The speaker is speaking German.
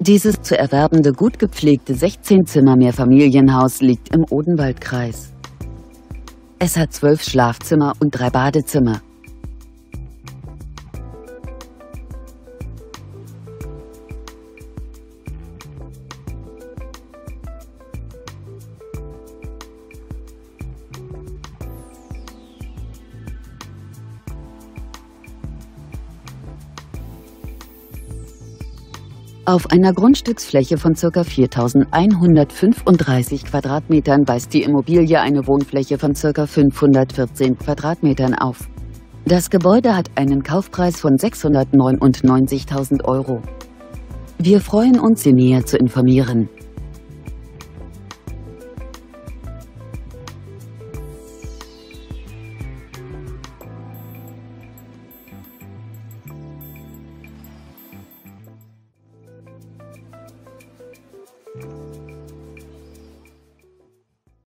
Dieses zu erwerbende gut gepflegte 16-Zimmer-Mehrfamilienhaus liegt im Odenwaldkreis. Es hat zwölf Schlafzimmer und drei Badezimmer. Auf einer Grundstücksfläche von ca. 4.135 Quadratmetern weist die Immobilie eine Wohnfläche von ca. 514 Quadratmetern auf. Das Gebäude hat einen Kaufpreis von 699.000 Euro. Wir freuen uns, Sie näher zu informieren.